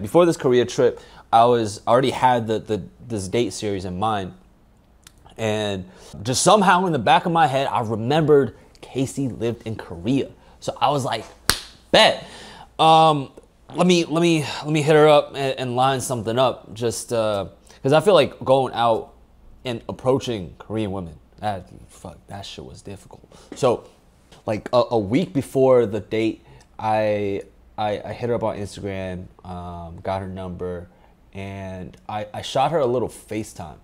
Before this Korea trip, I was already had the, the this date series in mind, and just somehow in the back of my head, I remembered Casey lived in Korea. So I was like, bet. Um, let me let me let me hit her up and, and line something up. Just because uh, I feel like going out and approaching Korean women, that fuck that shit was difficult. So like a, a week before the date, I, I I hit her up on Instagram, um, got her number, and I, I shot her a little FaceTime.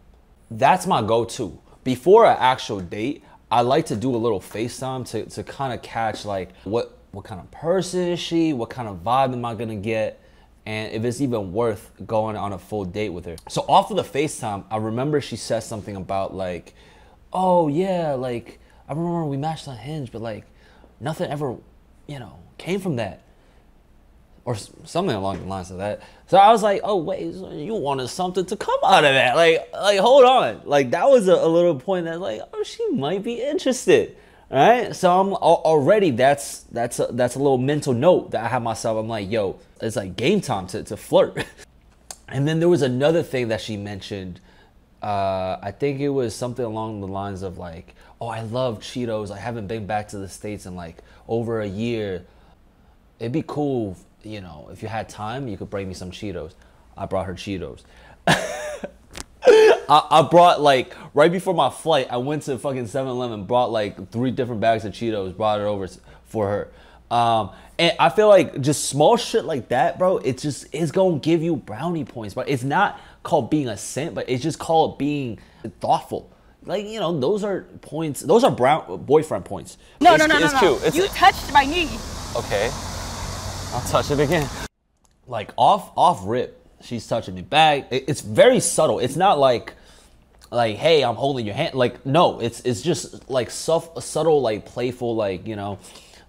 That's my go-to. Before an actual date, I like to do a little FaceTime to, to kind of catch like what what kind of person is she? What kind of vibe am I gonna get? And if it's even worth going on a full date with her. So off of the FaceTime, I remember she said something about like, oh yeah, like I remember we matched on Hinge, but like nothing ever, you know, came from that. Or something along the lines of that. So I was like, oh wait, so you wanted something to come out of that. Like, like hold on. Like that was a, a little point that like, oh, she might be interested. All right. So I'm already that's that's a, that's a little mental note that I have myself. I'm like, yo, it's like game time to, to flirt. and then there was another thing that she mentioned. Uh, I think it was something along the lines of like, oh, I love Cheetos. I haven't been back to the States in like over a year. It'd be cool, you know, if you had time, you could bring me some Cheetos. I brought her Cheetos. I, I, brought like right before my flight, I went to fucking 7-Eleven, brought like three different bags of Cheetos, brought it over for her. Um, and I feel like just small shit like that, bro, it just is gonna give you brownie points. But it's not called being a saint, but it's just called being thoughtful like you know those are points those are brown boyfriend points no it's, no no no, no. Cute. It's, you touched my knee okay i'll touch it again. Like off off rip she's touching me back. It's very subtle. It's not like like hey i'm holding your hand. Like no it's it's just like soft subtle like playful like you know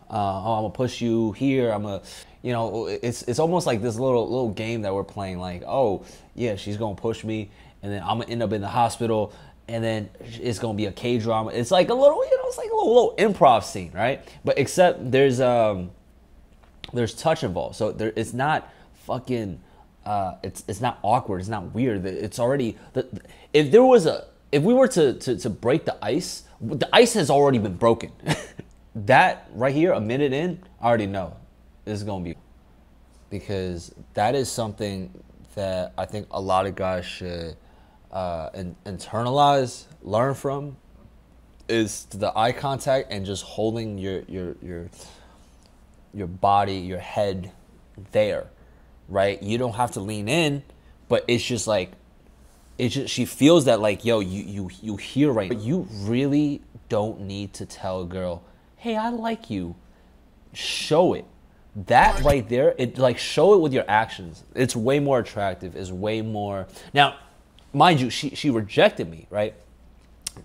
uh, oh, i'm gonna push you here. I'm gonna you know it's it's almost like this little little game that we're playing. Like oh yeah she's gonna push me and then i'm gonna end up in the hospital and then it's gonna be a K drama. It's like a little, you know, it's like a little, little improv scene, right? But except there's um there's touch involved, so there it's not fucking uh it's it's not awkward, it's not weird. It's already the, if there was a if we were to to, to break the ice, the ice has already been broken. that right here, a minute in, I already know this is gonna be because that is something that I think a lot of guys should uh, in, internalize, learn from, is the eye contact and just holding your your your your body, your head there, right? You don't have to lean in, but it's just like it's just she feels that like yo, you you you hear right. But you really don't need to tell a girl, hey, I like you. Show it. That right there, it like show it with your actions. It's way more attractive. It's way more now mind you, she she rejected me, right?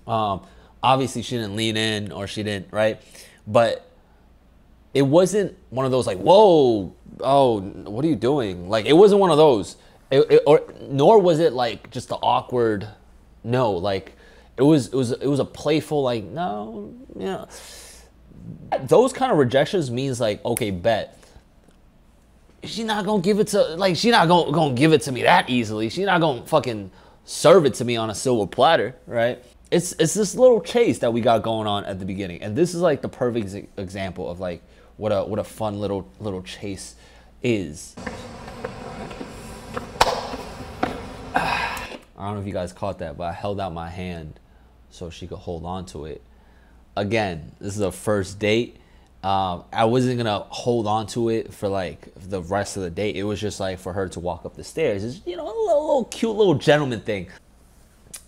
Um, obviously she didn't lean in or she didn't, right? But it wasn't one of those like, whoa, oh, what are you doing? Like it wasn't one of those. It, it, or nor was it like just the awkward. No, like it was it was it was a playful like no, you know. Those kind of rejections means like okay, bet she's not gonna give it to like she's not gonna, gonna give it to me that easily. She's not gonna fucking serve it to me on a silver platter, right? It's it's this little chase that we got going on at the beginning, and this is like the perfect example of like what a what a fun little little chase is. I don't know if you guys caught that, but I held out my hand so she could hold on to it. Again, this is a first date. Um, I wasn't gonna hold on to it for like the rest of the date. It was just like for her to walk up the stairs. It's you know a little, little cute little gentleman thing.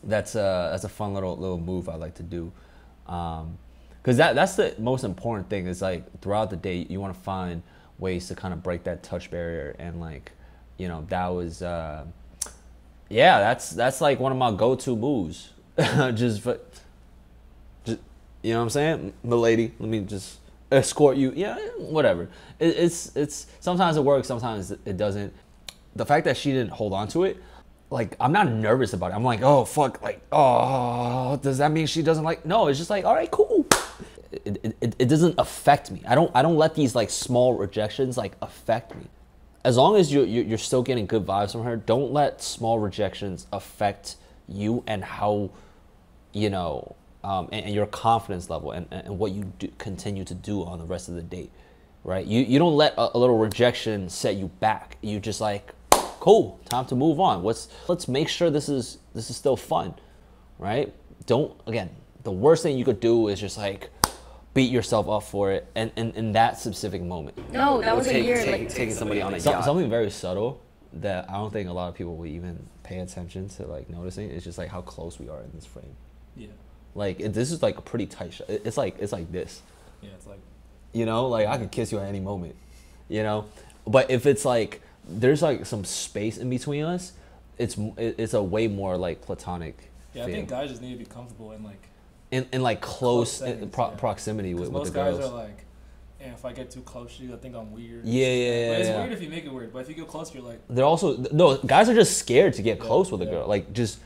That's a that's a fun little little move I like to do, because that that's the most important thing. Is like throughout the day you want to find ways to kind of break that touch barrier and like you know that was uh, yeah that's that's like one of my go-to moves. just, just you know what I'm saying, milady. Let me just escort you. Yeah, whatever. It, it's it's sometimes it works, sometimes it doesn't. The fact that she didn't hold on to it, like I'm not nervous about it. I'm like, oh fuck, like oh, does that mean she doesn't like? No, it's just like all right, cool. It, it, it doesn't affect me. I don't I don't let these like small rejections like affect me. as long as you you're, still getting good vibes from her, don't let small rejections affect you and how, you know, um, and, and, your confidence level and, and what you do, continue to do on the rest of the date, right? You you don't let a, a little rejection set you back. You just like, cool, time to move on. Let's let's make sure this is this is still fun, right? Don't again. The worst thing you could do is just like beat yourself up for it and in, in that specific moment. No, that was take, a year. Take, like, taking somebody on a yacht. Something very subtle that I don't think a lot of people will even pay attention to like noticing. It's just like how close we are in this frame. Yeah. Like it, this is like a pretty tight shot. It's like it's like this. Yeah, it's like. You know, like I could kiss you at any moment. You know, but if it's like there's like some space in between us, it's it's a way more like platonic. Yeah, feel. I think guys just need to be comfortable and like in, in like close, close uh, settings, pro- yeah. proximity with, with the girls. Most guys are like, and if I get too close to you, I think I'm weird. Yeah, yeah, yeah. But it's yeah. weird if you make it weird, but if you get close, you're like. They're also no guys are just scared to get close with a girl. Like just